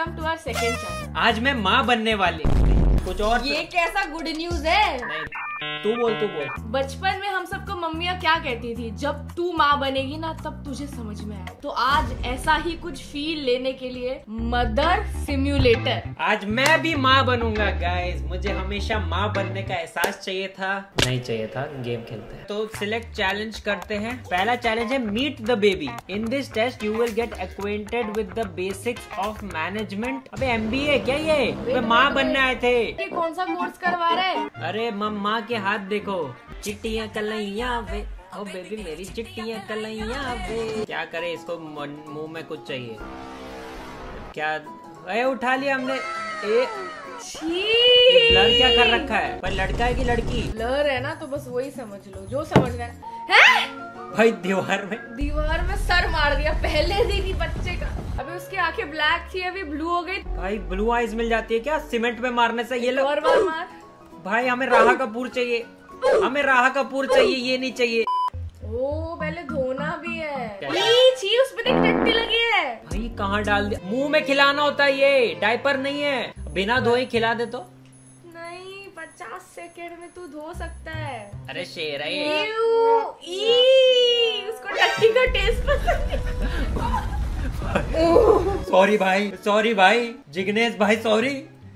Welcome to our second channel आज मैं माँ बनने वाली। कुछ और ये कैसा गुड न्यूज़ है? तू बोल तू बोल। बचपन में हम सबको मम्मिया क्या कहती थी? जब तू माँ बनेगी ना तब तुझे समझ में आए तो आज ऐसा ही कुछ फील लेने के लिए मदर सिम्युलेटर आज मैं भी माँ बनूँगा गाइस मुझे हमेशा माँ बनने का एहसास चाहिए था। नहीं चाहिए था गेम खेलते हैं। तो सिलेक्ट चैलेंज करते हैं। पहला चैलेंज है meet the baby in this test you will get acquainted with the basics of management अबे एमबीए क्या ये? माँ बनने आए थे। ये कौन सा कोर्स करवा रहे अरे मम्मा के हाथ देखो। चिट्टियाँ कलैया वे। ओ बेबी मेरी चिट्टियाँ कलैया वे। क्या करे इसको मुँह में कुछ चाहिए? क्या ए उठा लिया हमने। ए ब्लर क्या कर रखा है? पर लड़का है कि लड़की? ब्लर है ना तो बस वही समझ लो जो समझना है। हैं? भाई दीवार में दीवार में सर मार दिया पहले दिन ही बच्चे का। अभी उसकी आँखें ब्लैक थी अभी ब्लू हो गई। भाई ब्लू आईज मिल जाती है क्या? सीमेंट में मारने से ये लो और बार मार। भाई हमें राहा कपूर चाहिए। हमें राहा कपूर चाहिए ये नहीं चाहिए। ओ पहले धोना भी है। छी उसमें देख टट्टी लगी है। भाई कहाँ डाल दिया? मुँह में खिलाना होता है ये डायपर नहीं है। बिना धोए खिला दे तो। नहीं पचास सेकेंड में तू धो सकता है। अरे शेर है ये। उसको टट्टी का टेस्ट पसंद है। सॉरी भाई. सॉरी भाई. जिग्नेश भाई सॉरी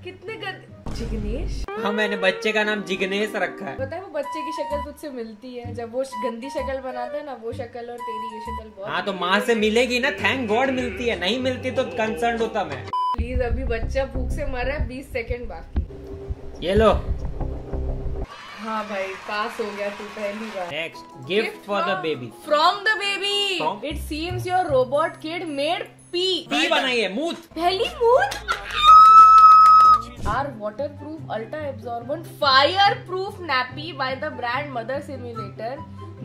कितने गंदे जिग्नेश? हाँ मैंने बच्चे का नाम जिग्नेश रखा है. पता है वो बच्चे की शक्ल तुझसे मिलती है. जब वो गंदी शक्ल बनाता है ना वो शक्ल और तेरी ये शक्ल बहुत हाँ तो माँ से मिलेगी ना? थैंक गॉड मिलती है. नहीं मिलती तो कंसर्न होता मैं. प्लीज़ अभी बच्चा भूख से मर रहा है बीस सेकंड बाकी। ये लो. हाँ भाई पास हो गया तू पहली बार। Next gift for the baby from the baby it seems your robot kid made P पी बनाइए मूत पहली moon are waterproof ultra absorbent fireproof nappy by the brand mother simulator.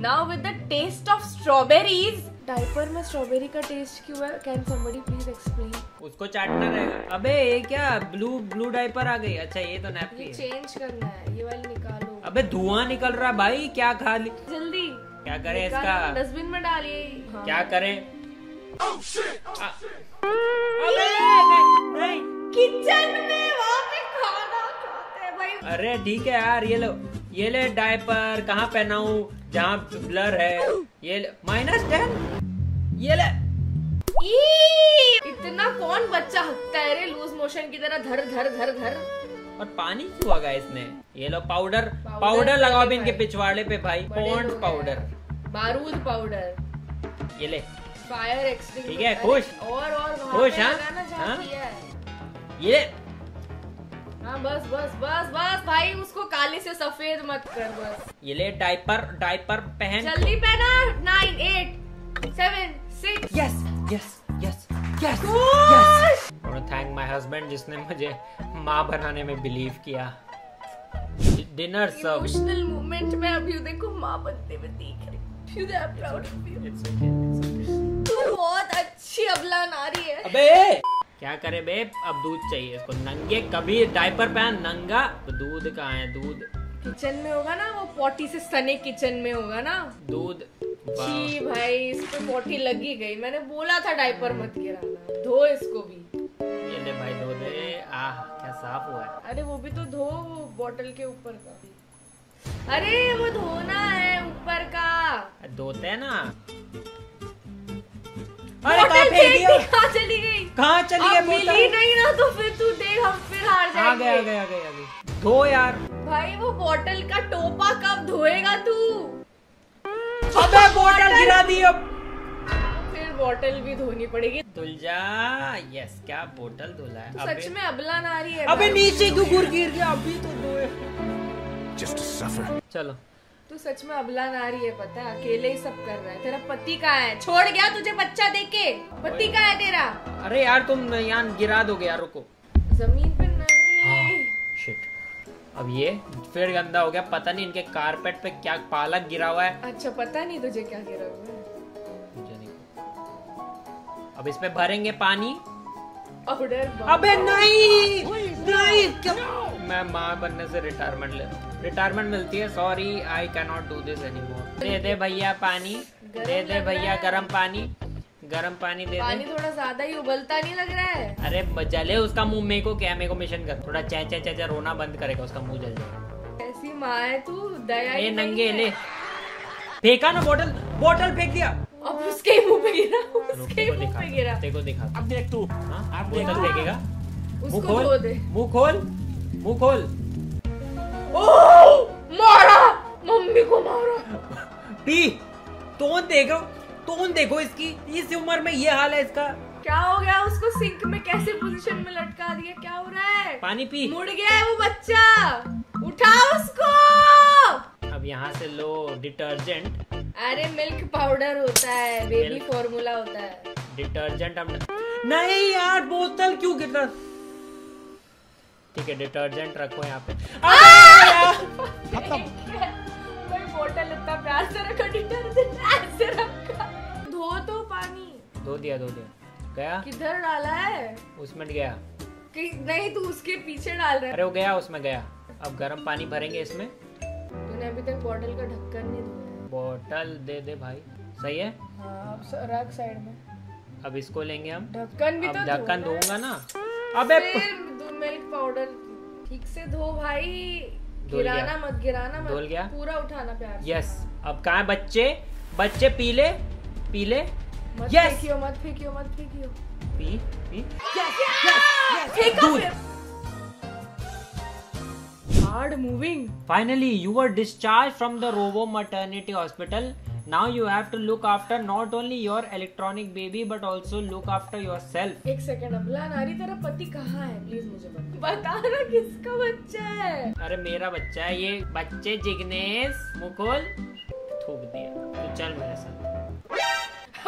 Now with the taste of strawberries. Diaper में strawberry का taste क्यों है? Can somebody please explain उसको चाटना रहेगा। अबे ये क्या? ब्लू ब्लू डायपर आ गई। अच्छा ये तो नैपी ये चेंज करना है। ये वाली अबे धुआँ निकल रहा भाई क्या खा ली? जल्दी। क्या करें इसका? डस्टबिन में डालिए। हाँ। क्या करें? नहीं, नहीं। किचन में वहाँ पे खाना खाते हैं भाई। अरे ठीक है यार ये लो ये ले डायपर कहाँ पहनाऊं? जहाँ ब्लर है। ये माइनस टेन ये ले। इतना कौन बच्चा हकता है रे? लूज मोशन की तरह धर धर धर धर। और पानी क्यों आ गया इसने? ये लो पाउडर पाउडर लगाओ भी इनके पिछवाड़े पे भाई। पॉन्ड पाउडर बारूद पाउडर ये ले। फायर एक्सटिंग ठीक है, खुश? और और खुश, हाँ? हाँ? ये हाँ बस बस बस बस भाई उसको काले से सफ़ेद मत कर बस। ये ले डायपर डायपर पहन जल्दी पहना। Nine eight seven six yes yes yes yes खुश थैंक माय हस्बैंड जिसने मुझे माँ बनाने में बिलीव किया। डिनर सर्व इमोशनल मोमेंट में अभी देखो माँ बनते हुए देख रही? तू बहुत अच्छी अबला नारी है। अबे! क्या करे बे? अब दूध चाहिए इसको। नंगे कभी डायपर पहन नंगा तो दूध कहाँ है? दूध। किचन में होगा ना वो पॉटी से सने किचन में होगा ना। दूध। जी भाई इस पे पॉटी लगी गई। मैंने बोला था डायपर मत गिराना। धो इसको भी। ले भाई धो दे। आह क्या साफ़ हुआ है। अरे वो भी तो धो वो बॉटल के ऊपर का। अरे वो धोना है ऊपर का। धोते हैं ना। अरे कहाँ फेंक दिया? कहाँ चली गई? कहाँ चली गई मिली नहीं ना तो फिर तू देख हम फिर हार आ जाएँगे आ गए आ गए आ गए। धो यार। भाई वो बॉटल का टोपा कब धोएगा तू? अबे बोतल गिरा दी अब। बॉटल भी धोनी पड़ेगी। धुल जा यस क्या बोतल धुला है? सच में अबला नारी है अबे नीचे क्यों गुर गिर गया? अभी तो धोए just to suffer. चलो। तू सच में अबला नारी है पता है? अकेले ही सब कर रहा है। तेरा पति कहाँ है? छोड़ गया तुझे बच्चा देके। पति कहाँ है तेरा? अरे यार तुम यहाँ गिरा दोगे यार रुको। ज़मीन पे नहीं। शिट अब ये फिर गंदा हो गया। पता नहीं इनके कारपेट पे क्या पालक गिरा हुआ है। अच्छा पता नहीं तुझे क्या गिरा हुआ है। अब इसमें भरेंगे पानी। अबे नहीं नहीं क्या? मैं माँ बनने से रिटायरमेंट ले रहा हूँ। रिटायरमेंट मिलती है sorry I can not do this anymore दे दे भैया पानी दे दे भैया गरम पानी गरम पानी दे पानी दे। थोड़ा ज़्यादा ही उबलता नहीं लग रहा है। अरे जले उसका मुँह मेरे को क्या मेरे को मिशन कर। थोड़ा चे चे चे चे रोना बंद करेगा उसका मुँह जल जाएगा। ऐसी माँ है तू दया ये नंगे ले। फेंका ना बोतल बोतल फेंक दिया। अब उसके मुँह पे गिरा उसके मुँह पे गिरा। तेको दिखा अब देख तू। हाँ? बोतल देखो। फेंकेगा मुँह खोल। मुँह खोल। मुँह खोल। ओ मारा! मम्मी को मारा। पी टोन देखो टोन देखो इसकी। इस उम्र में ये हाल है इसका। क्या हो गया? उसको सिंक में कैसे पोजीशन में लटका दिया? क्या हो रहा है? पानी पी। मुड़ गया है वो बच्चा। उठा उसको! अब यहाँ से लो डिटर्जेंट। अरे मिल्क पाउडर होता है बेबी फॉर्मूला होता है। डिटर्जेंट हम नहीं यार बोतल क्यों गिरता ठीक है डिटर्जेंट रखो यहाँ पे। अरे मैं बोतल इतना प्यार से रखा डिटर्जेंट ऐसे रखा। धो तो पानी। धो दिया धो दिया। गया? किधर डाला है? उसमें गया। कि नहीं तू उसके पीछे डाल रहा है। अरे वो गया उसमें गया। अब गर्म पानी भरेंगे इसमें। तूने अभी तक बॉटल का ढक्कन नहीं धोया। बोतल दे दे भाई। सही है? हाँ रख साइड में। अब इसको लेंगे हम। ढक्कन भी तो ढक्कन दूँगा ना। अबे फिर मिल्क पाउडर ठीक से धो भाई। गिराना मत गिराना मत। गया? पूरा उठाना प्यार यस अब कहा है बच्चे? बच्चे पीले? पीले? मत Yes! फेंकियो मत फेंकियो मत फेंकियो। Pee P. फेंका दूध। फिर। Hard moving Finally, you were discharged from the Rovo Maternity Hospital. Now you have to look after not only your electronic baby but also look after yourself. एक सेकंड अबला नारी तेरा पति कहाँ है प्लीज़ मुझे बता बताना किसका बच्चा है अरे मेरा बच्चा है ये बच्चे जिग्नेश मुकुल थूक दिया तो चल मेरे साथ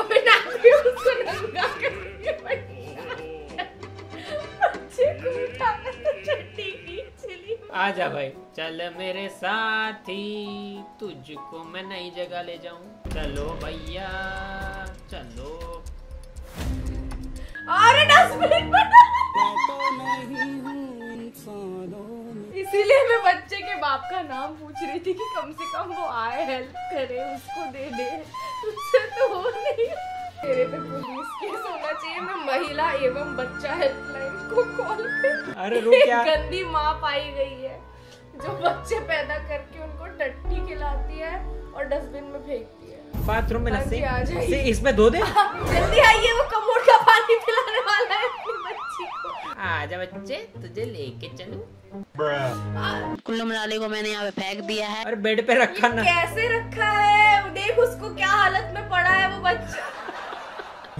अबे नारी उसको नंगा करके। बच्चे को उठाना तो ली आजा भाई। चल मेरे साथी, तुझको मैं नई जगह ले जाऊँ। चलो भैया, चलो। अरे बना। इसीलिए मैं बच्चे के बाप का नाम पूछ रही थी कि कम से कम वो आए हेल्प करे, उसको दे दे। तुझसे तो हो नहीं। तेरे पे पुलिस केस होना चाहिए। मैं महिला एवं बच्चा हेल्पलाइन को कॉल कर अरे रुक एक यार। गंदी माँ पाई गई है जो बच्चे पैदा करके उनको टट्टी खिलाती है और डस्टबिन में फेंकती है। बाथरूम में हाँ लस्सी? आ जाइए। इसमें धो दे। जल्दी आइए वो कमोड का पानी पिलाने वाला है अपनी बच्ची को। आजा बच्चे तुझे लेके चलूँ। कुल्लू मनाली को मैंने यहाँ पे फेंक दिया है। अरे बेड पे रखा ना। कैसे रखा है? देख उसको क्या हालत में पड़ा है वो बच्चा।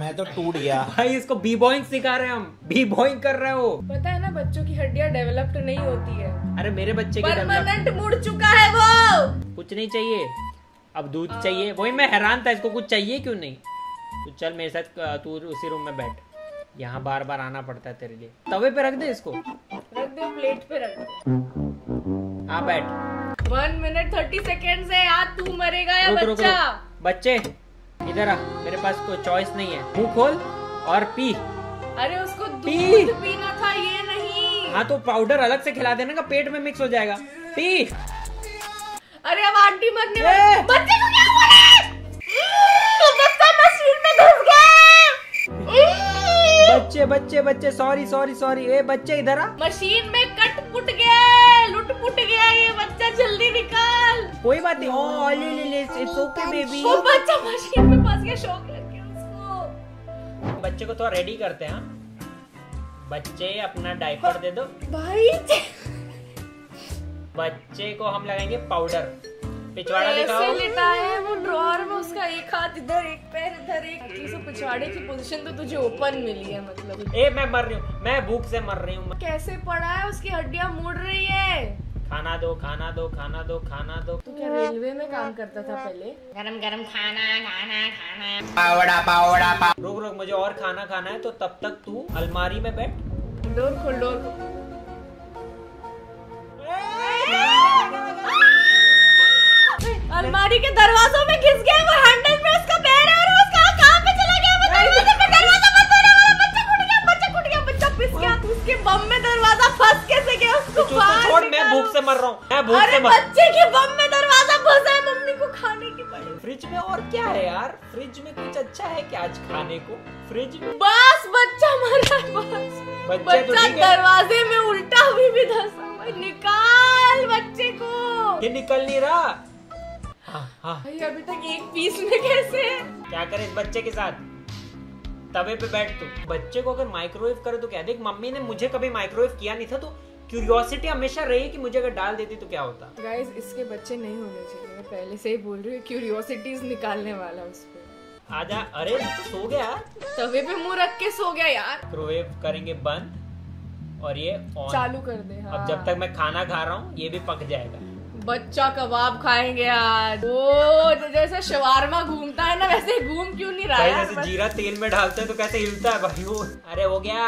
मैं तो टूट गया। भाई इसको बी बॉइंग सिखा रहे हैं हम। बी बॉइंग कर रहे हो। पता है ना बच्चों की हड्डियाँ डेवलप्ड नहीं होती है। अरे मेरे बच्चे की परमानेंट मुड़ चुका है वो। कुछ नहीं चाहिए। अब दूध चाहिए। वही मैं हैरान था इसको कुछ चाहिए क्यों नहीं? तो चल मेरे साथ तू उसी रूम में बैठ। यहाँ बार बार आना पड़ता है तेरे लिए। तवे पे रख दे इसको। रख दे प्लेट पे रख दे। हाँ बैठ। वन मिनट थर्टी सेकेंड है। यार तू मरेगा या रुक रुक बच्चा? रुक बच्चे इधर आ मेरे पास कोई चॉइस नहीं है। मुँह खोल और पी। अरे उसको पी। पीना था ये नहीं। हाँ तो पाउडर अलग से खिला देना का पेट में मिक्स हो जाएगा। पी। अरे अब आंटी मरने वाली बच्चे को क्या हुआ तो बच्चा मशीन में घुस गया। बच्चे बच्चे बच्चे सॉरी सॉरी सॉरी ए बच्चे इधर आ। मशीन में कट पुट गया लुट पुट गया ये बच्चा जल्दी निकाल कोई बात नहीं ओ ले ले ले इट्स ओके बेबी वो बच्चा मशीन में फंस गया शौक लग गया उसको। बच्चे को थोड़ा रेडी करते हैं हाँ? बच्चे अपना डायपर दे दो। भाई बच्चे को हम लगाएँगे पाउडर पिछवाड़ा ऐसे दिखाओ। लिटाया है वो ड्रॉअर में उसका एक हाथ इधर एक पैर इधर एक तुझे पिछवाड़े की पोजीशन तो तुझे ओपन मिली है मतलब। ए मैं मर रही हूँ मैं भूख से मर रही हूँ। कैसे पड़ा है उसकी हड्डियाँ मुड़ रही है। खाना दो खाना दो खाना दो खाना दो। तू क्या रेलवे में काम करता था पहले? गरम गरम खाना खाना खाना। पावड़ा पावड़ा रुक रुक मुझे और खाना खाना है तो तब तक तू अलमारी में बैठ। डोर खोल डोर अलमारी के दरवाजों में घिस गया वो हैंडल फंस कैसे गया उसको? बाहर छोड़ मैं भूख से मर रहा हूँ मैं भूख से मर बच्चे के बम में दरवाज़ा फंसा है मम्मी को खाने की पड़ी। फ्रिज में और क्या है यार? फ्रिज में कुछ अच्छा है क्या आज खाने को? फ्रिज में बस बच्चा मरा है बस। तो बच्चा दरवाजे में उल्टा हुई भी धंसा निकाल बच्चे को। ये निकल नहीं रहा। हाँ हाँ। अभी तक एक पीस में कैसे? क्या करे इस बच्चे के साथ? तवे पे बैठ तू। बच्चे को अगर माइक्रोवेव करे तो क्या? देख मम्मी ने मुझे कभी माइक्रोवेव किया नहीं था तो क्यूरियोसिटी हमेशा रही कि मुझे अगर डाल देती तो क्या होता? गाइस इसके बच्चे नहीं होने चाहिए। मैं पहले से ही बोल रही हूँ क्यूरियोसिटीज निकालने वाला उस पे। आजा अरे तो सो गया तवे पे मुँह रख के सो गया यार। माइक्रोवेव करेंगे बंद और ये ऑन चालू कर दे हाँ अब जब तक मैं खाना खा रहा हूँ ये भी पक जाएगा। बच्चा कबाब खाएँगे आज। ओ तो जैसे शवारमा घूमता है ना वैसे घूम क्यों नहीं रहा है जैसे जीरा तेल में डालते हैं तो कैसे हिलता है भाई वो? अरे हो गया।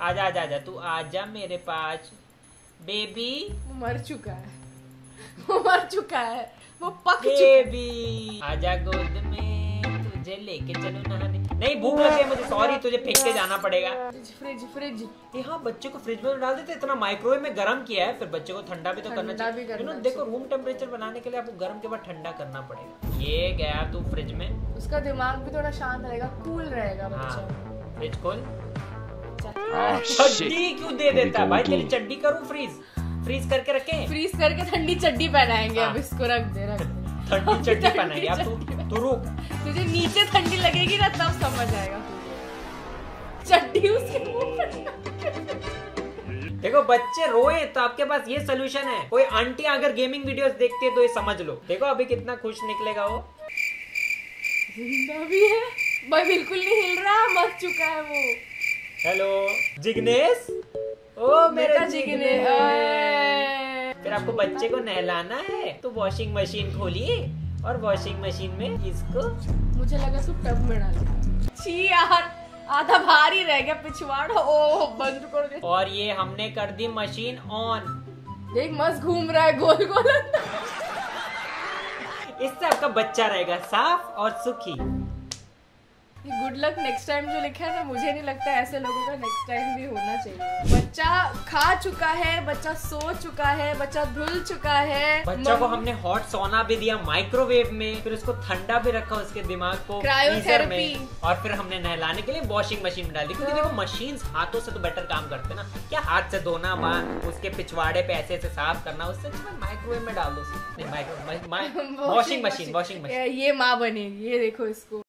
आजा आजा आजा तू आजा मेरे पास। बेबी। मर चुका है। वो मर चुका है। वो पक चुका बेबी। आजा गोद में। तुझे लेके चलो नहाने। नहीं भूख लगी है मुझे सॉरी तुझे फेंक के जाना पड़ेगा। फ्रिज फ्रिज फ्रिज ये हाँ बच्चे को फ्रिज में तो डाल देते इतना माइक्रोवेव में गर्म किया है फिर बच्चे को ठंडा भी तो करना चाहिए। You देखो रूम टेम्परेचर बनाने के लिए आपको गर्म के बाद ठंडा करना पड़ेगा। ये गया तू फ्रिज में। उसका दिमाग भी थोड़ा शांत रहेगा कूल रहेगा हाँ। बच्चा। फ्रिज खोल। Oh, चड्डी क्यों दे देता है? भाई तेरी चड्डी करूँ फ्रीज फ्रीज करके रखे? फ्रीज करके ठंडी चड्डी पहनाएँगे हाँ। अब इसको रख दे रख दे। ठंडी चड्डी पहनाएँगे अब तू रुक। तुझे नीचे ठंडी लगेगी ना तब समझ आएगा। चड्डी उसके मुँह पर देखो बच्चे रोए तो आपके पास ये सोल्यूशन है। कोई आंटी अगर गेमिंग वीडियोस देखती है तो ये समझ लो। देखो अभी कितना खुश निकलेगा वो। ज़िंदा भी है। भाई बिल्कुल नहीं हिल रहा मर चुका है वो। हेलो जिग्नेश? ओ मेरा जिग्नेश फिर आपको बच्चे को नहलाना है? तो वॉशिंग मशीन खोलिए। और वॉशिंग मशीन में इसको मुझे लगा तू टब में डाल छी यार आधा भार ही रह गया पिछवाड़ा। ओ बंद कर दे। और ये हमने कर दी मशीन ऑन देख मस्त घूम रहा है गोल गोल इससे आपका बच्चा रहेगा साफ़ और सुखी। गुड लक नेक्स्ट टाइम जो लिखा है ना मुझे नहीं लगता ऐसे लोगों का नेक्स्ट टाइम भी होना चाहिए। बच्चा खा चुका है बच्चा सो चुका है बच्चा धुल चुका है। बच्चा को हमने हॉट सोना भी दिया माइक्रोवेव में फिर उसको ठंडा भी रखा उसके दिमाग को में और फिर हमने नहलाने के लिए वॉशिंग मशीन में डाली क्योंकि देखो मशीन हाथों से तो बेटर काम करते ना। क्या हाथ से धोना माँ उसके पिछवाड़े पे ऐसे ऐसे साफ़ करना उससे अच्छा माइक्रोवेव में डाल दो। वॉशिंग मशीन वॉशिंग मशीन ये माँ बनेगी ये देखो इसको।